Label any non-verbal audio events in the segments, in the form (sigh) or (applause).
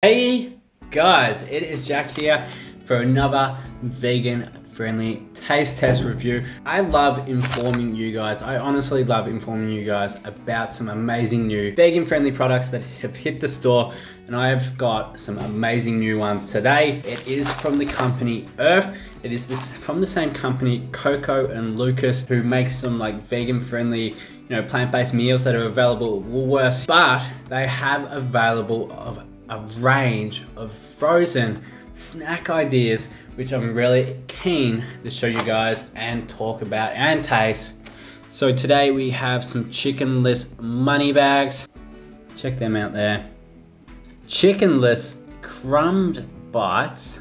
Hey guys, it is Jack here for another vegan friendly taste test review. I love informing you guys, I honestly love informing you guys about some amazing new vegan friendly products that have hit the store and I have got some amazing new ones today. It is from the company Earth. It is this from the same company Coco and Lucas who makes some like vegan friendly you know, plant-based meals that are available at Woolworths, but they have available of a range of frozen snack ideas, which I'm really keen to show you guys and talk about and taste. So today we have some chickenless money bags. Check them out there. Chickenless crumbed bites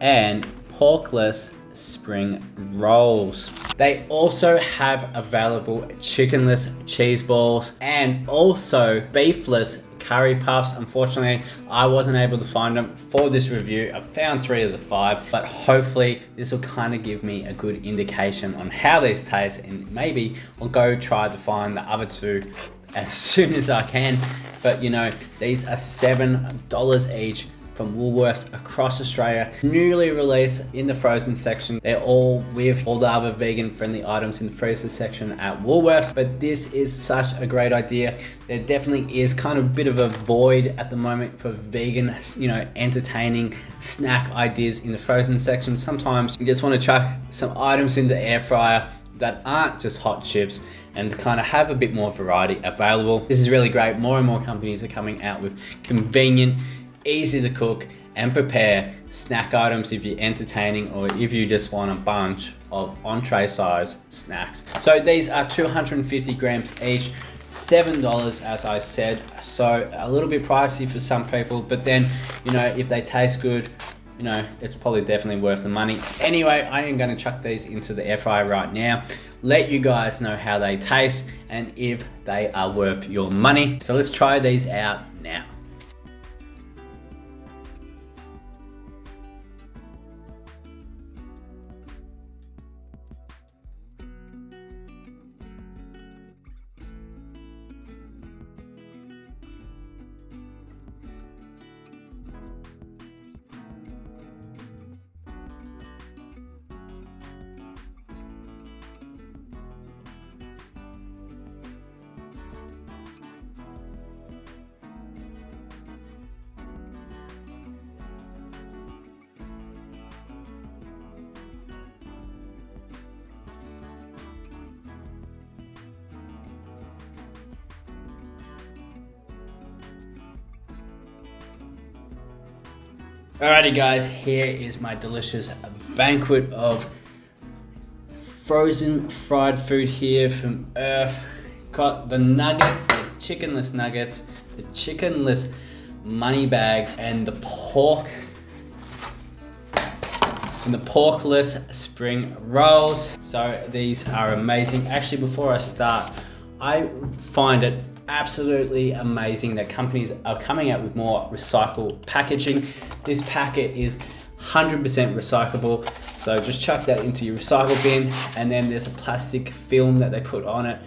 and porkless spring rolls. They also have available chickenless cheese balls and also beefless curry puffs. Unfortunately, I wasn't able to find them for this review. I found three of the five, but hopefully this will kind of give me a good indication on how these taste and maybe I'll go try to find the other two as (laughs) soon as I can. But you know, these are $7 each from Woolworths across Australia. Newly released in the frozen section. They're all with all the other vegan friendly items in the freezer section at Woolworths. But this is such a great idea. There definitely is kind of a bit of a void at the moment for vegan, you know, entertaining snack ideas in the frozen section. Sometimes you just want to chuck some items in the air fryer that aren't just hot chips and kind of have a bit more variety available. This is really great. More and more companies are coming out with convenient easy to cook and prepare snack items if you're entertaining or if you just want a bunch of entree size snacks. So these are 250 grams each, $7 as I said. So a little bit pricey for some people, but then, you know, if they taste good, you know, it's probably definitely worth the money. Anyway, I am gonna chuck these into the air fryer right now. Let you guys know how they taste and if they are worth your money. So let's try these out now. Alrighty guys, here is my delicious banquet of frozen fried food here from Earth. Got the nuggets, the chickenless nuggets, the chickenless money bags, and the pork and the porkless spring rolls. So these are amazing. Actually, before I start, I find it absolutely amazing that companies are coming out with more recycled packaging. This packet is 100% recyclable. So just chuck that into your recycle bin and then there's a plastic film that they put on it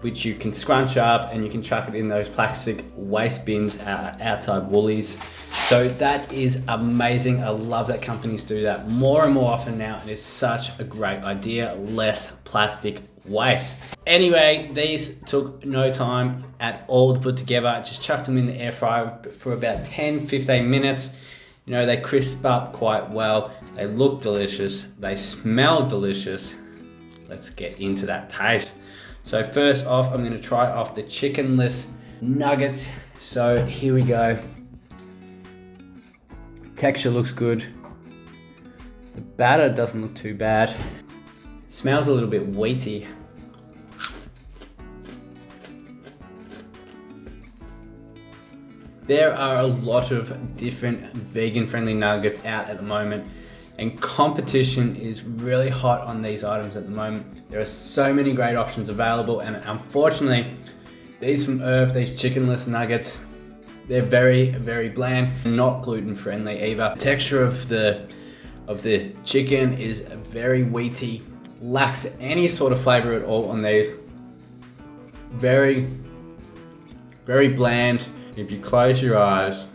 which you can scrunch up and you can chuck it in those plastic waste bins outside Woolies. So that is amazing. I love that companies do that more and more often now. And It is such a great idea. Less plastic waste. Anyway, these took no time at all to put together. Just chucked them in the air fryer for about 10, 15 minutes. You know, they crisp up quite well. They look delicious. They smell delicious. Let's get into that taste. So first off, I'm gonna try off the chickenless nuggets. So here we go. Texture looks good. The batter doesn't look too bad. Smells a little bit wheaty. There are a lot of different vegan friendly nuggets out at the moment and competition is really hot on these items at the moment. There are so many great options available and unfortunately these from Earth, these chickenless nuggets, they're very, very bland, not gluten friendly either. The texture of the of the chicken is very wheaty, lacks any sort of flavor at all on these. Very, very bland. If you close your eyes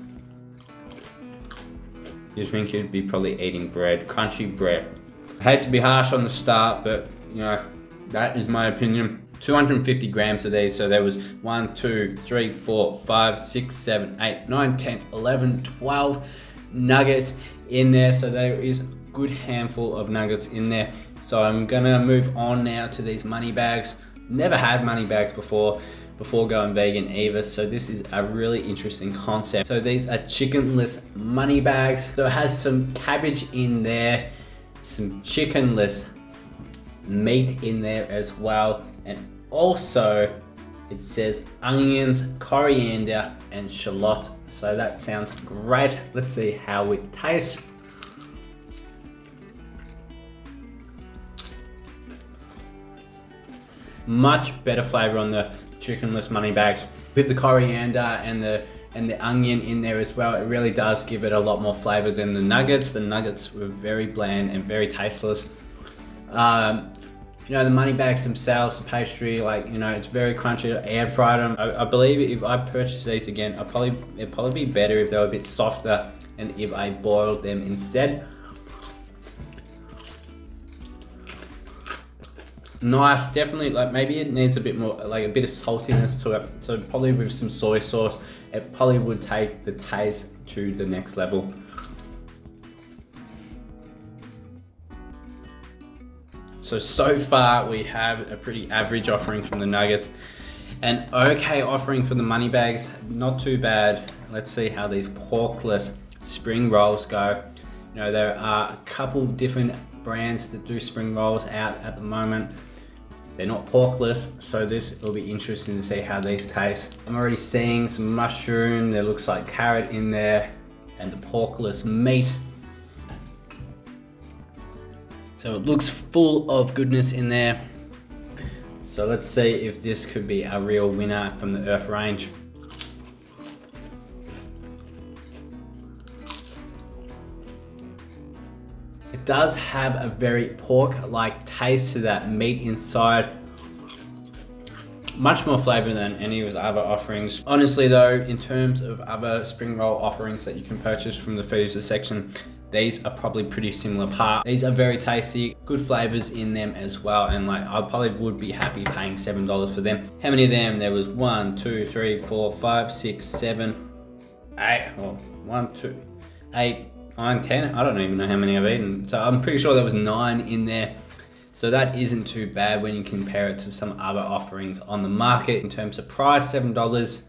you think you'd be probably eating bread, crunchy bread. I hate to be harsh on the start, but you know, that is my opinion. 250 grams of these. So there was 1, 2, 3, 4, 5, 6, 7, 8, 9, 10, 11, 12 nuggets in there. So there is good handful of nuggets in there. So I'm gonna move on now to these money bags. Never had money bags before before going vegan either. So this is a really interesting concept. So these are chickenless money bags. So it has some cabbage in there, some chickenless meat in there as well. And also it says onions, coriander, and shallot. So that sounds great. Let's see how it tastes. Much better flavor on the chickenless money bags. With the coriander and the and the onion in there as well, it really does give it a lot more flavor than the nuggets. The nuggets were very bland and very tasteless. Um, you know, the money bags themselves, the pastry, like, you know, it's very crunchy. Air fried them. I, I believe if I purchase these again, I probably, it'd probably be better if they were a bit softer and if I boiled them instead. Nice, definitely, like maybe it needs a bit more, like a bit of saltiness to it. So probably with some soy sauce, it probably would take the taste to the next level. So, so far we have a pretty average offering from the Nuggets. An okay offering for the money bags, not too bad. Let's see how these porkless spring rolls go. You know, there are a couple different brands that do spring rolls out at the moment. They're not porkless, so this will be interesting to see how these taste. I'm already seeing some mushroom, there looks like carrot in there, and the porkless meat. So it looks full of goodness in there. So let's see if this could be a real winner from the Earth range. Does have a very pork-like taste to that meat inside. Much more flavor than any of the other offerings. Honestly though, in terms of other spring roll offerings that you can purchase from the freezer section, these are probably pretty similar part. These are very tasty, good flavors in them as well. And like, I probably would be happy paying $7 for them. How many of them? There was one, two, three, four, five, six, seven, eight, or one, two, eight, nine, ten. I don't even know how many I've eaten. So I'm pretty sure there was nine in there. So that isn't too bad when you compare it to some other offerings on the market in terms of price, $7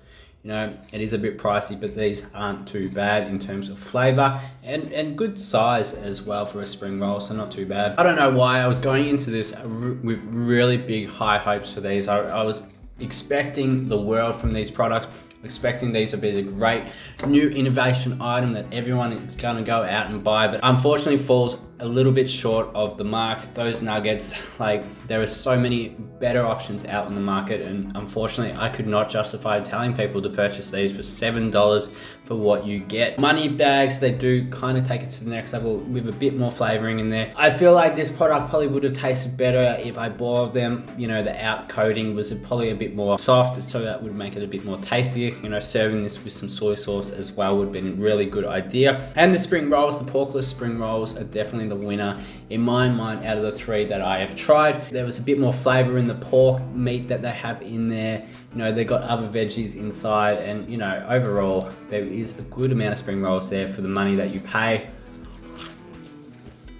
you know, it is a bit pricey, but these aren't too bad in terms of flavor and, and good size as well for a spring roll, so not too bad. I don't know why I was going into this with really big high hopes for these. I, I was expecting the world from these products expecting these to be the great new innovation item that everyone is going to go out and buy but unfortunately falls a little bit short of the mark. Those nuggets, (laughs) like there are so many better options out in the market and unfortunately I could not justify telling people to purchase these for $7 for what you get. Money bags, they do kind of take it to the next level with a bit more flavoring in there. I feel like this product probably would have tasted better if I boiled them. You know, the out coating was probably a bit more soft so that would make it a bit more tastier. You know, serving this with some soy sauce as well would have been a really good idea. And the spring rolls, the porkless spring rolls are definitely the winner in my mind out of the three that I have tried. There was a bit more flavor in the pork meat that they have in there. You know, they got other veggies inside and you know, overall, there is a good amount of spring rolls there for the money that you pay.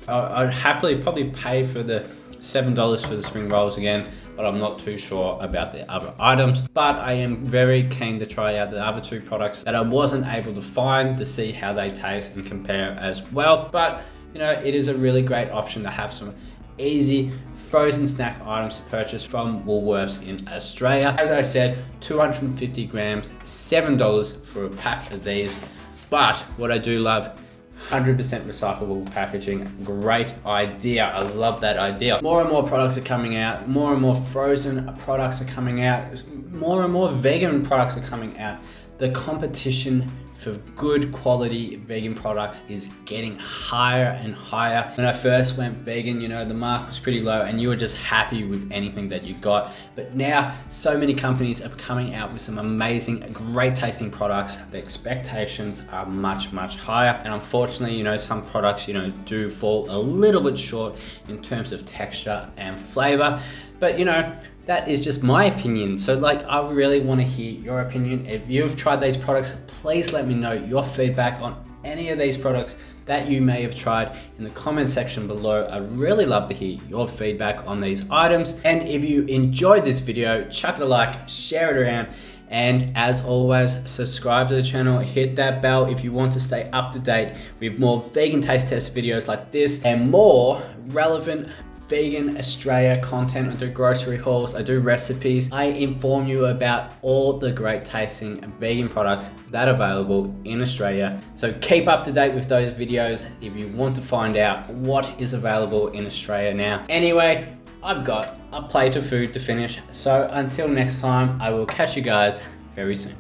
I'd happily probably pay for the $7 for the spring rolls again, but I'm not too sure about the other items. But I am very keen to try out the other two products that I wasn't able to find to see how they taste and compare as well. But you know, it is a really great option to have some easy frozen snack items to purchase from Woolworths in Australia. As I said, 250 grams, $7 for a pack of these. But what I do love 100% recyclable packaging. Great idea. I love that idea. More and more products are coming out. More and more frozen products are coming out. More and more vegan products are coming out. The competition for good quality vegan products is getting higher and higher. When I first went vegan, you know, the mark was pretty low and you were just happy with anything that you got. But now so many companies are coming out with some amazing, great tasting products. The expectations are much, much higher. And unfortunately, you know, some products, you know, do fall a little bit short in terms of texture and flavor. But you know, that is just my opinion. So like, I really want to hear your opinion. If you've tried these products, please let me know your feedback on any of these products that you may have tried in the comment section below. I'd really love to hear your feedback on these items. And if you enjoyed this video, chuck it a like, share it around, and as always, subscribe to the channel, hit that bell if you want to stay up to date with more vegan taste test videos like this and more relevant vegan Australia content. I do grocery hauls, I do recipes. I inform you about all the great tasting vegan products that are available in Australia. So keep up to date with those videos if you want to find out what is available in Australia now. Anyway, I've got a plate of food to finish. So until next time, I will catch you guys very soon.